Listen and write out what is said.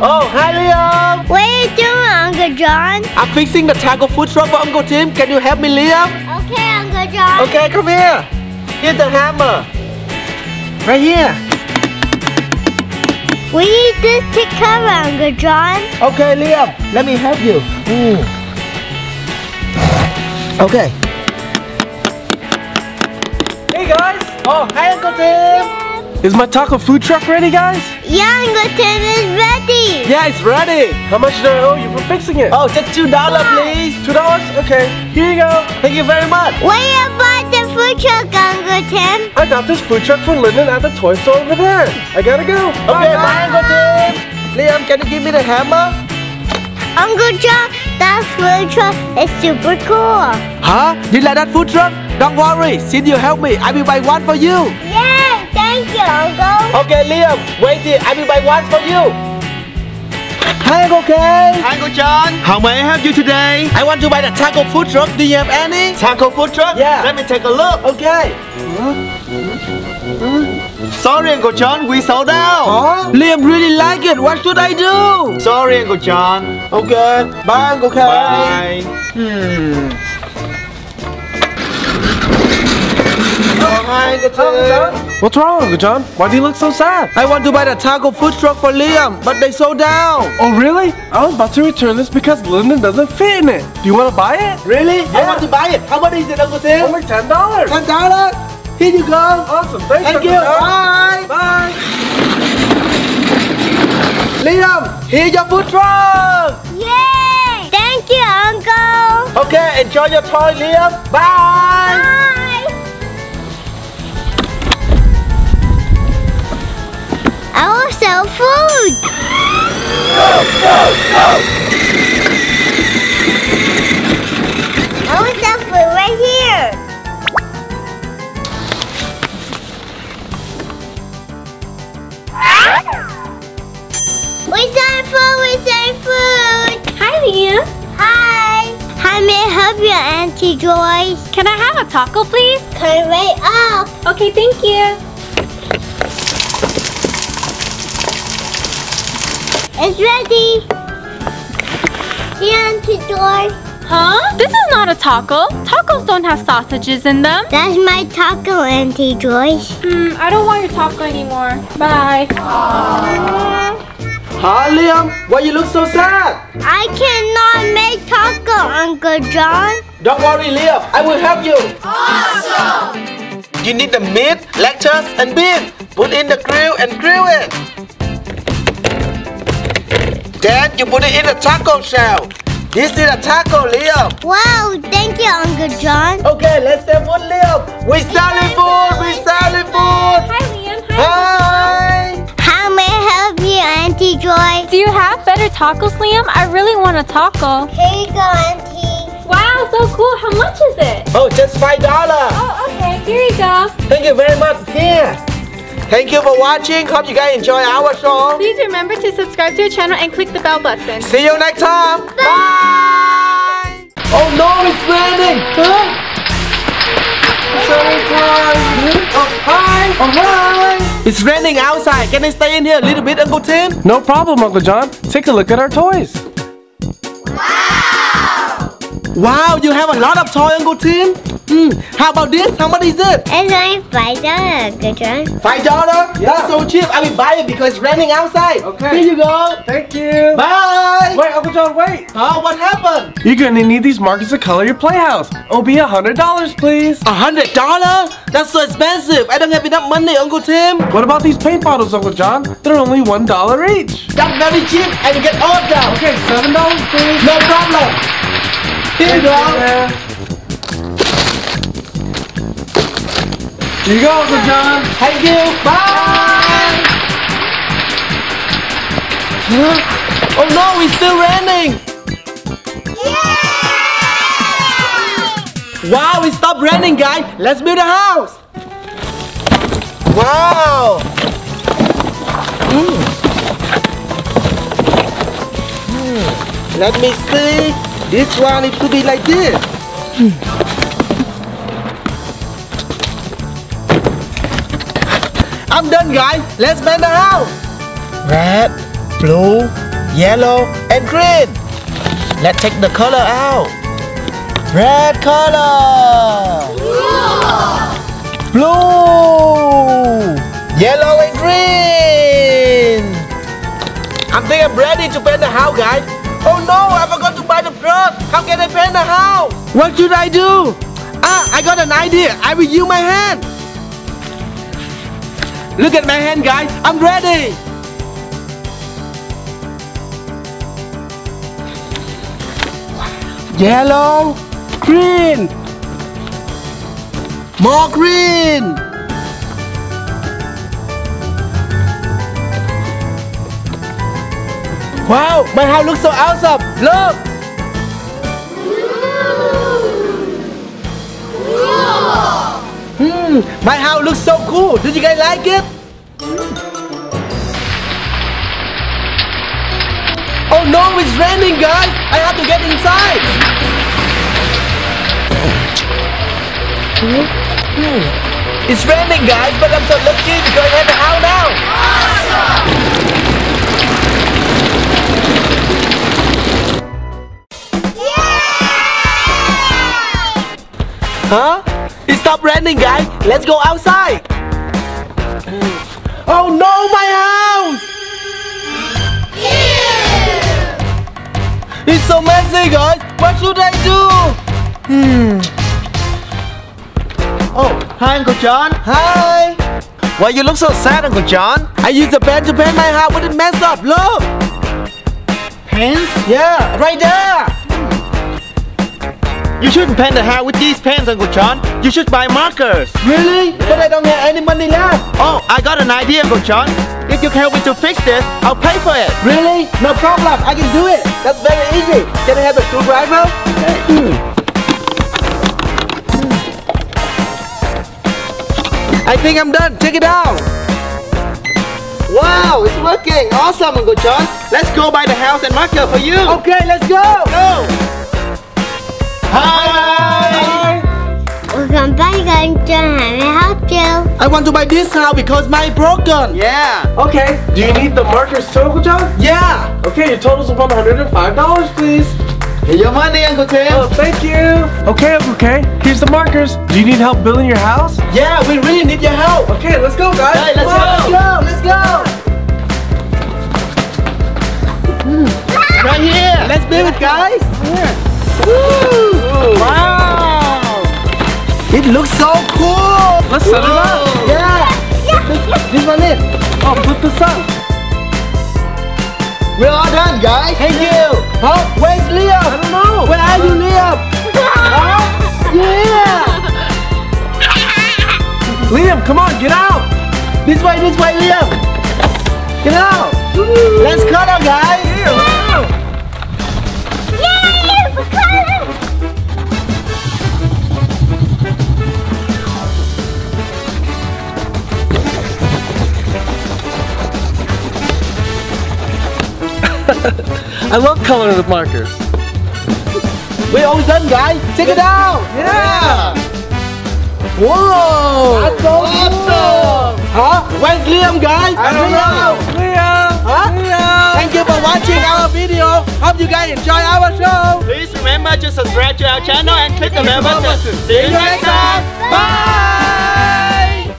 Oh, hi Liam. What are you doing, Uncle John? I'm fixing the taco food truck for Uncle Tim. Can you help me, Liam? Okay, Uncle John. Okay, come here. Here's the hammer. Right here. We need this to cover, Uncle John. Okay, Liam. Let me help you. Mm. Okay. Hey guys! Oh, hi Uncle Tim. Is my taco food truck ready, guys? Yeah, Uncle Tim is ready. Yeah, it's ready. How much do I owe you for fixing it? Oh, just two dollar, please. Two dollars? Okay, here you go. Thank you very much. Where you bought the food truck, Uncle Tim? I got this food truck for Lyndon at the toy store over there. I gotta go. Okay, bye, Uncle Tim. Liam, can you give me the hammer? Uncle John, that food truck is super cool. Huh? You like that food truck? Don't worry. Since you help me, I will buy one for you. Yay! Thank you, Uncle. Okay, Liam. Wait here. I will buy one for you. Hi, Uncle Kay. Hi, Uncle John. How may I help you today? I want to buy the taco food truck. Do you have any? Taco food truck? Yeah. Let me take a look. Okay. Sorry, Uncle John, we sold out. Huh? Liam really like it. What should I do? Sorry, Uncle John. Okay. Bye, Uncle Kay. Bye. Hmm. Hi, Uncle Uncle Tim. John? What's wrong, Uncle John? Why do you look so sad? I want to buy the taco food truck for Liam, but they sold out. Oh, really? I was about to return this because Lyndon doesn't fit in it. Do you want to buy it? Really? Yeah. I want to buy it. How much is it, Uncle Tim? Only ten dollars. Ten dollars. Here you go. Awesome. Thanks, Thank Uncle you. John. Bye. Bye. Liam, here's your food truck. Yay! Thank you, Uncle. Okay, enjoy your toy, Liam. Bye. Bye. Sell food. I will sell food right here. We sell food. We sell food. Hi, Liam. Hi. How may I help you, Auntie Joyce? Can I have a taco, please? Come right up. Okay, thank you. It's ready. Here, Auntie Joyce. Huh? This is not a taco. Tacos don't have sausages in them. That's my taco, Auntie Joyce. Hmm, I don't want your taco anymore. Bye. Hi, Liam. Why you look so sad? I cannot make taco, Uncle John. Don't worry, Liam. I will help you. Awesome. You need the meat, lettuce, and bean. Put in the grill and grill it. Then you put it in the taco shell. This is a taco, Liam. Wow, thank you, Uncle John. Okay, let's have food, Liam. We selling food. We selling food. Hi, Liam. Hi. Hi. How may I help you, Auntie Joy? Do you have better tacos, Liam? I really want a taco. Here you go, Auntie. Wow, so cool. How much is it? Oh, just five dollar. Oh, okay. Here you go. Thank you very much. Here. Thank you for watching. Hope you guys enjoy our show. Please remember to subscribe to our channel and click the bell button. See you next time. Bye. Oh no, it's raining. Huh? Oh hi. Oh hi. It's raining outside. Can I stay in here a little bit, Uncle Tim? No problem, Uncle John. Take a look at our toys. Wow, Wow, you have a lot of toy, Uncle Tim. Hmm. How about this? How much is it? It's only five dollars, Uncle John. Five dollar? That's so cheap. I will buy it because it's raining outside. Okay. Here you go. Thank you. Bye. Wait, Uncle John, wait. Oh, what happened? You're gonna need these markers to color your playhouse. It'll be a hundred dollars, please. A hundred dollar? That's so expensive. I don't have enough money, Uncle Tim. What about these paint bottles, Uncle John? They're only one dollar each. That's very cheap. I will get all of them. Okay, seven dollars, please. No problem. Here you go. You go, Uncle John. Thank you. Bye. Huh? Oh no, it's still raining. Wow, it stopped raining, guys. Let's build a house. Wow. Mm. Hmm. Let me see. This one it could be like this. I'm done, guys. Let's build the house. Red, blue, yellow, and green. Let's take the color out. Red color. Blue. Yellow and green. I think I'm ready to paint the house, guys. Oh no, I forgot to buy the brush. How can I paint the house? What should I do? Ah, I got an idea. I will use my hand. Look at my hand, guys. I'm ready. Yellow, green, more green. Wow, my house looks so awesome. Look. My house looks so cool. Did you guys like it? Oh no, it's raining, guys. I have to get inside. Hmm. It's raining, guys, but I'm so lucky because I have a house now. Huh? It stopped raining, guys. Let's go outside. Oh no, my house! Yeah! It's so messy, guys. What should I do? Hmm. Oh, hi, Uncle John. Hi. Why you look so sad, Uncle John? I used a pen to paint my house, but it messed up. Look. Pens? Yeah, right there. You shouldn't paint the house with these pens, Uncle John. You should buy markers. Really? But I don't have any money left. Oh, I got an idea, Uncle John. If you can help me to fix this, I'll pay for it. Really? No problem. I can do it. That's very easy. Can I have a screwdriver? I think I'm done. Check it out. Wow, it's working. Awesome, Uncle John. Let's go buy the house and marker for you. Okay, let's go. Go. Hi. Welcome back again to How May I Help You? I want to buy this house because mine broken. Yeah. Okay, do you need the markers too, Uncle John? Yeah. Okay, your total's about $105, please. Here's your money, Uncle Tim. Oh, thank you. Okay, okay, here's the markers. Do you need help building your house? Yeah, we really need your help. Okay, let's go, guys. Hey, let's Come on, go. Let's go. Let's go. Hmm. Right here. Let's build it, guys. Woo. Looks so cool. Let's set it up. Yeah. This, this one is. Oh, put this up. We're all done, guys. Thank you. Huh? Where's Liam? I don't know. Where are you, Liam? I love coloring with markers. We're all done, guys. Check it out. Yeah. Whoa. That's so Awesome. Huh? Where's Liam, guys? I don't know. Liam. Huh? Liam. Thank you for watching our video. Hope you guys enjoy our show. Please remember to subscribe to our channel and click the bell button. See you next time. Bye.